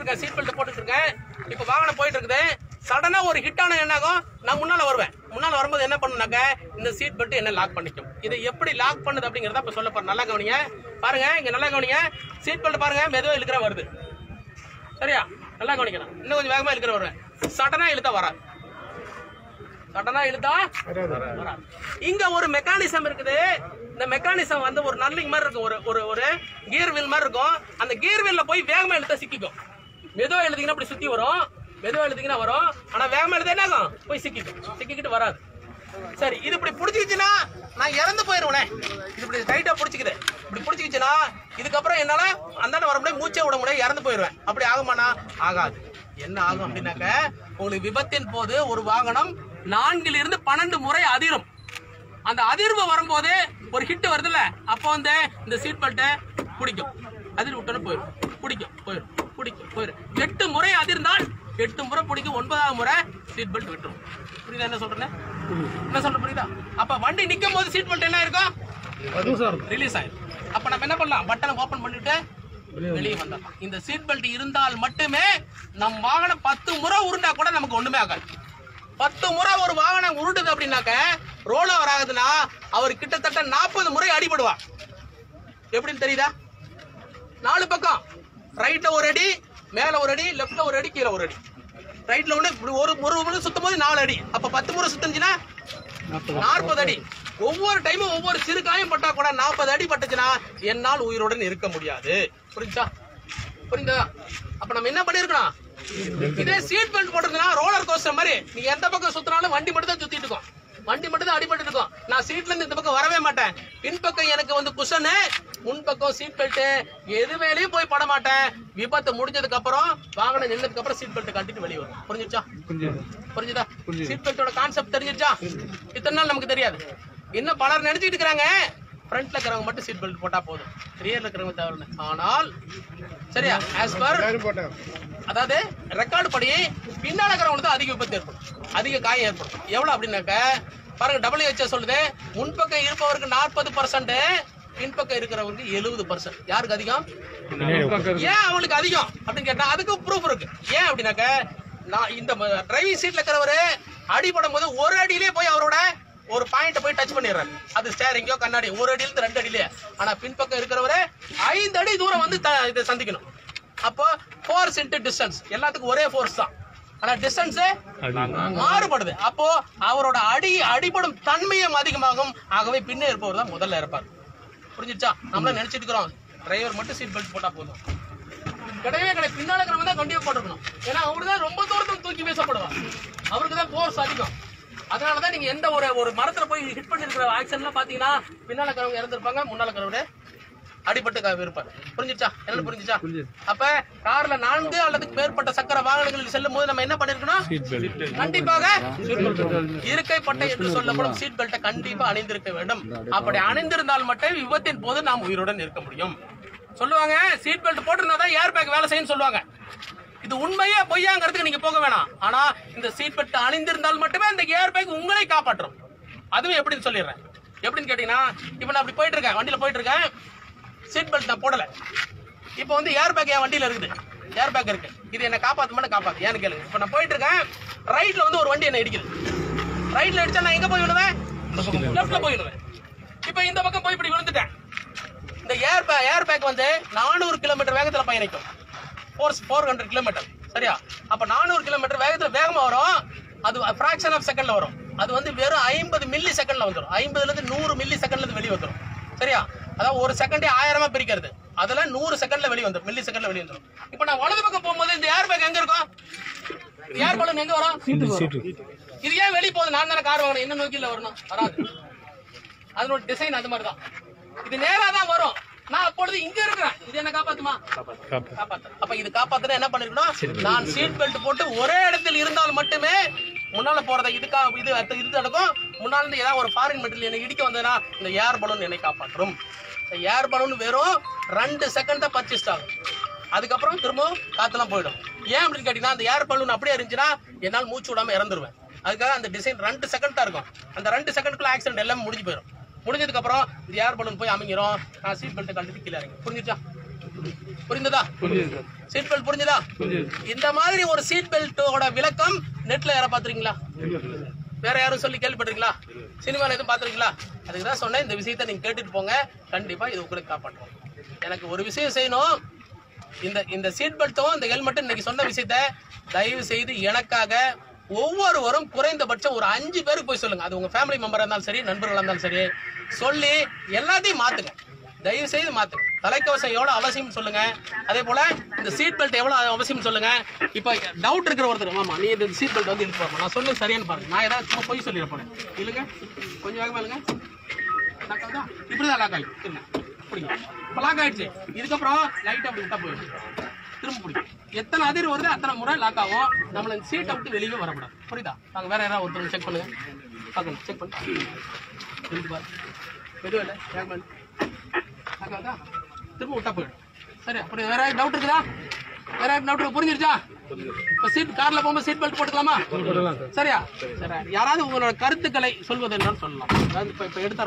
இருக்கேன் seat belt போட்டுட்டு இருக்கேன் இப்போ வாகனம் போயிட்டு இருக்குது. சடனா ஒரு ஹிட் ஆன என்னாகும்? நான் முன்னால வருவேன். முன்னால வரும்போது என்ன பண்ணுனாக்க இந்த சீட் பெல்ட் என்ன லாக் பண்ணிக்கும். இதை எப்படி லாக் பண்ணுது அப்படிங்கறத இப்ப சொல்ல போறேன். நல்லா கவனிங்க. பாருங்க இங்க நல்லா கவனிங்க. சீட் பெல்ட் பாருங்க மெதுவா இழுக்கிற வருது. சரியா? நல்லா கவனிக்கணும். இன்னும் கொஞ்சம் வேகமா இழுக்கிற வருவேன். சடனா இழுத்தா வராது. சடனா இழுத்தா. இங்க ஒரு மெக்கானிசம் இருக்குது. இந்த மெக்கானிசம் வந்து ஒரு நர்லிங் மாதிரி இருக்கும். ஒரு ஒரு ஒரு கியர் வீல் மாதிரி இருக்கும். அந்த கியர் வீல்ல போய் வேகமா இழுத்தா சிக்கிக்கும். மெதுவா எழுதிங்கன்னா அப்படி சுத்தி வரும். மெதுவா எழுதிங்கன்னா வரும். ஆனா வேகமா எழுத என்ன ஆகும்? போய் சிக்கிக்கும். சிக்கிக்கிட்டு வராது. சரி இது இப்படி பிடிச்சிக்கிச்சுன்னா நான் இறந்து போயிருவேனே. இது இப்படி டைட்டா பிடிச்சிக்குது. இப்படி பிடிச்சிக்கிச்சுன்னா இதுக்கப்புறம் என்னால அந்தாண்ட வர முடியாது மூச்சே விட முடியாது இறந்து போயிருவேன். அப்படி ஆகுமாண்ணா? ஆகாது. என்ன ஆகும் அப்படின்னாக்க உங்களுக்கு விபத்தின் போது ஒரு வாகனம் நான்கில் இருந்து பன்னெண்டு முறை அதிரும். அந்த அதிர்வு வரும்போது ஒரு ஹிட் வருதுல்ல அப்போ வந்து இந்த சீட் பெல்ட்டை பிடிக்கும் அதிர் விட்டோன்னு போயிடும் பிடிக்கும் போயிடும் பிடிக்கும் போயிடும் எட்டு முறை அதிர்ந்தால் எட்டு முறை பிடிக்கும் ஒன்பதாவது முறை சீட் பெல்ட் விட்டுரும். புரியுதா என்ன சொல்றேன் என்ன சொல்ற புரியுதா? அப்ப வண்டி நிக்கும் போது சீட் பெல்ட் என்ன இருக்கும் ரிலீஸ் ஆயிடும் அப்ப நம்ம என்ன பண்ணலாம்? பட்டனை ஓபன் பண்ணிட்டு வெளியே வந்துடலாம். இந்த சீட் பெல்ட் இருந்தால் மட்டுமே நம் வாகனம் பத்து முறை உருண்டா கூட நமக்கு ஒண்ணுமே ஆகாது. பத்து முறை ஒரு வாகனம் உருட்டுது அப்படின்னாக்க ரோல் ஓவர் ஆகுதுன்னா அவர் கிட்டத்தட்ட நாற்பது முறை அடிபடுவார். எப்படின்னு தெரியுதா? நாலு பக்கம். ரைட்ல ஒரு அடி மேல ஒரு அடி லெஃப்ட்ல ஒரு அடி கீழே ஒரு அடி. ரைட்ல இப்படி ஒரு ஒரு முறை சுத்தும் போது நாலு அடி. அப்ப பத்து முறை சுத்துச்சுன்னா நாற்பது. அடி. ஒவ்வொரு டைமும் ஒவ்வொரு சிறு காயம் பட்டா கூட நாற்பது அடி பட்டுச்சுன்னா என்னால் உயிருடன் இருக்க முடியாது. புரிஞ்சா? புரியுதா அப்ப நம்ம என்ன பண்ணிருக்கோம் இதே சீட் பெல்ட் போட்டிருந்தா ரோலர் கோஸ்டர் மாதிரி நீங்க எந்த பக்கம் சுத்தினாலும் வண்டி மட்டும் தான் சுத்திட்டு இருக்கும். வண்டி மட்டும் தான் அடிபட்டு இருக்கும். நான் சீட்ல இருந்து இந்த பக்கம் வரவே மாட்டேன். பின்பக்கம் எனக்கு வந்து குஷனு முன்பக்கம் சீட் பெல்ட் எது மேலேயும் போய் பட மாட்டேன். விபத்து முடிஞ்சதுக்கு அப்புறம் வாகனம் நின்னதுக்கு அப்புறம் சீட் பெல்ட் கட்டிட்டு வெளியே வரும் புரிஞ்சுச்சா புரிஞ்சுதா? சீட் பெல்ட்டோட கான்செப்ட் தெரிஞ்சிருச்சா? இத்தனை நாள் நமக்கு தெரியாது. இன்னும் பலர் நினைச்சிட்டு இருக்காங்க ஃப்ரண்ட்ல இருக்கிறவங்க மட்டும் சீட் பெல்ட் போட்டா போதும். ரியர்ல இருக்கிறவங்க தேவை ஆனால் சரியா? ஆஸ் பர் அதாவது ரெக்கார்டு படி பின்னால இருக்கிறவங்களுக்கு தான் அதிக விபத்து ஏற்படும். அதிக காயம் ஏற்படும். எவ்வளவு அப்படின்னாக்க பாருங்க டபிள்யூஹெச்ஓ சொல்லுது முன்பக்கம் இருப்பவருக்கு நாற்பது பர்சன்ட் பின்பக்கம் இருக்கிறவருக்கு எழுபது பர்சன்ட் யாருக்கு அதிகம்? ஏன் அவங்களுக்கு அதிகம்? அப்படின்னு கேட்டா அதுக்கு ப்ரூஃப் இருக்கு. ஏன் அப்படின்னாக்க நான் இந்த டிரைவிங் சீட்ல இருக்கிறவரு அடிபடும் போது ஒரு அடியிலே போய் அவரோட ஒரு பாயிண்ட் போய் டச் பண்ணிடுறாரு. அது ஸ்டேரிங்கோ கண்ணாடி ஒரு அடியில இருந்து ரெண்டு அடியிலே. ஆனா பின்பக்கம் இருக்கிறவரு ஐந்து அடி தூரம் வந்து இதை சந்திக்கணும். அப்போ ஃபோர்ஸ் இன்ட்டு டிஸ்டன்ஸ் எல்லாத்துக்கும் ஒரே ஃபோர்ஸ் தான். ஆனா டிஸ்டன்ஸ் மாறுபடுது. அப்போ அவரோட அடி அடிபடும் தன்மையும் அதிகமாகும். ஆகவே பின்னே இருப்பவர் தான் முதல்ல இருப்பார். புரிஞ்சிச்சா நம்மள நினைச்சிட்டு இருக்கிறோம் டிரைவர் மட்டும் சீட் பெல்ட் போட்டா போதும். கிடையவே கிடையாது. பின்னால இருக்கிறவங்க தான் கண்டிப்பா போட்டுக்கணும் ஏன்னா அவரு தான் ரொம்ப தூரத்தில் தூக்கி பேசப்படுவார் அவருக்கு தான் போர்ஸ் அதிகம். அதனாலதான் நீங்க எந்த ஒரு ஒரு மரத்துல போய் ஹிட் பண்ணிருக்கிற ஆக்சிடென்ட்லாம் பாத்தீங்கன்னா பின்னால இருக்கிறவங்க இறந்துருப்பாங்க முன்னால இருக்கிறவங்க அடிபட்டு இருப்பார் புரிஞ்சிச்சா என்ன புரிஞ்சிச்சா அப்ப கார்ல நான்கு அல்லது மேற்பட்ட சக்கர வாகனங்களில் செல்லும் போது நம்ம என்ன பண்ணிருக்கணும்? கண்டிப்பாக இருக்கை பட்டை என்று சொல்லப்படும் சீட் பெல்ட்டை கண்டிப்பா அணிந்திருக்க வேண்டும். அப்படி அணிந்திருந்தால் மட்டும் விபத்தின் போது நாம் உயிருடன் இருக்க முடியும். சொல்லுவாங்க சீட் பெல்ட் போட்டிருந்தா தான் ஏர் பேக் வேலை செய்யும் சொல்லுவாங்க. இது உண்மையா பொய்யாங்கிறதுக்கு நீங்க போக வேணாம். ஆனா இந்த சீட் பெல்ட் அணிந்திருந்தால் மட்டுமே இந்த ஏர் பேக் உங்களை காப்பாற்றும். அதுவும் எப்படின்னு சொல்லிடுறேன். எப்படின்னு கேட்டீங்கன்னா இப்ப நான் அப்படி போயிட்டு இருக்கேன். வண்டியில போயிட்டு இருக்கேன். சீட் பெல்ட் நான் போடலை. இப்போ வந்து ஏர் பேக் என் வண்டியில் இருக்குது. ஏர் பேக் இருக்குது இது என்னை காப்பாத்துமான்னு காப்பாற்று ஏன்னு கேளுங்க இப்போ நான் போயிட்டு இருக்கேன் ரைட்டில் வந்து ஒரு வண்டி என்ன இடிக்குது. ரைட்டில் அடித்தா நான் எங்கே போய் விழுவேன்? லெஃப்ட்டில் போய் விழுவேன். இப்போ இந்த பக்கம் போய் இப்படி விழுந்துட்டேன். இந்த ஏர் பே ஏர் பேக் வந்து நானூறு கிலோமீட்டர் வேகத்தில் பயணிக்கும். ஃபோர் ஃபோர் ஹண்ட்ரட் கிலோமீட்டர் சரியா? அப்போ நானூறு கிலோமீட்டர் வேகத்தில் வேகமாக வரும். அது ஃப்ராக்ஷன் ஆஃப் செகண்டில் வரும். அது வந்து வெறும் ஐம்பது மில்லி செகண்டில் வந்துடும் ஐம்பதுலேருந்து நூறு மில்லி செகண்ட்லேருந்து வெளியே வந்துடும் சரியா? அதாவது ஒரு செகண்டே ஆயிரமா பிரிக்கிறது. அதுல நூறு செகண்ட்ல வெளியே வந்துடும் மில்லி செகண்ட்ல வெளியே வந்துடும் இப்போ நான் வலது பக்கம் போகும்போது இந்த ஏர் பேக் எங்க இருக்கும்? ஏர் பலூன் எங்க வரும்? இது ஏன் வெளியே போகுது? நான் தானே கார் வாங்கணும் என்ன நோக்கில வரணும்? வராது. அதனோட டிசைன் அது மாதிரி தான் இது நேரா தான் வரும். நான் அப்பொழுது இங்க இருக்கிறேன். இது என்ன காப்பாத்துமா? காப்பாத்து. அப்ப இது காப்பாத்துனா என்ன பண்ணிருக்கணும்? நான் சீட் பெல்ட் போட்டு ஒரே இடத்தில் இருந்தால் மட்டுமே முன்னால போறத இதுக்காக இது அடுத்த இது நடக்கும். முன்னால இருந்து ஏதாவது ஒரு ஃபாரின் மெட்டீரியல் என்னை இடிக்க வந்ததுன்னா இந்த ஏர் பலூன் என்னை காப்பாற்றும். இந்த ஏர் பலூன் வெறும் ரெண்டு செகண்ட் தான் பர்ச்சேஸ் ஆகும் அதுக்கப்புறம் திரும்பவும் காத்தெல்லாம் போயிடும். ஏன் அப்படின்னு கேட்டீங்கன்னா அந்த ஏர் பலூன் அப்படியே இருந்துச்சுன்னா என்னால் மூச்சு விடாம இறந்துருவேன். அதுக்காக அந்த டிசைன் ரெண்டு செகண்ட் தான் இருக்கும். அந்த ரெண்டு செகண்ட்குள்ள ஆக்சிடென்ட் எல்லாமே முடிஞ்சு போயிடும். முடிஞ்சதுக்கப்புறம் இந்த ஏர் பலூன் போய் அமைங்கிறோம் நான் சீட் பெல்ட் கழட்டி கீழே இறங்கி புரிஞ்சுச்சா? புரிந்ததா? சீட் பெல்ட் புரிஞ்சதா? இந்த மாதிரி ஒரு சீட் பெல்ட்டோட விளக்கம் நெட்ல யாரை பாத்துறீங்களா வேற யாரும் சொல்லி கேள்விப்பட்டிருக்கீங்களா? சினிமால எதுவும் பாத்துருக்கீங்களா அதுக்கு தான் சொன்னேன் இந்த விஷயத்தை நீங்க கேட்டுட்டு போங்க. கண்டிப்பா இது உங்களுக்கு காப்பாற்றும். எனக்கு ஒரு விஷயம் செய்யணும். இந்த இந்த சீட் பெல்ட்டும் இந்த ஹெல்மெட்டும் இன்னைக்கு சொன்ன விஷயத்த தயவு செய்து எனக்காக ஒவ்வொருவரும் குறைந்தபட்சம் ஒரு அஞ்சு பேருக்கு போய் சொல்லுங்க. அது உங்க ஃபேமிலி மெம்பரா இருந்தாலும் சரி நண்பர்களா இருந்தாலும் சரி சொல்லி எல்லாத்தையும் மாத்துங்க. தயவு செய்து மாத்துங்க தலைக்கவசம் எவ்வளவு அவசியம் சொல்லுங்க. அதே போல இந்த சீட் பெல்ட் எவ்வளவு அவசியம் சொல்லுங்க. இப்ப டவுட் இருக்கிற ஒருத்தர் ஆமா நீ இந்த சீட் பெல்ட் வந்து இழுத்து நான் சொல்லு சரியானு பாருங்க. நான் ஏதாவது சும்மா பொய் சொல்லிட போறேன். இல்லைங்க? கொஞ்சம் வேகமா இல்லைங்க இப்படி தான் இப்படிதான் லாக் ஆகிடும் இல்ல பிடிங்க. இப்போ லாக் ஆயிடுச்சு. இதுக்கப்புறம் லைட் அப்படி விட்டா போயிடும் திரும்ப பிடிக்கும் எத்தனை அதிர் வருது அத்தனை முறை லாக் ஆகும். நம்மள இந்த சீட்டை விட்டு வெளியே வரக்கூடாது. புரியுதா? நாங்க வேற யாராவது ஒருத்தர் செக் பண்ணுங்க. பார்க்கணும் செக் பண்ணு. இருக்கு இல்லை? திரும்ப விட்டா போயிடும். சரி அப்படி வேற டவுட் இருக்குதா? வேற டவுட் புரிஞ்சிருச்சா? இப்ப சீட் கார்ல போகும்போது சீட் பெல்ட் போட்டுக்கலாமா? சரியா? சரி யாராவது உங்களோட கருத்துக்களை சொல்வது என்னன்னு சொல்லலாம். அதாவது இப்ப இப்ப எடுத்த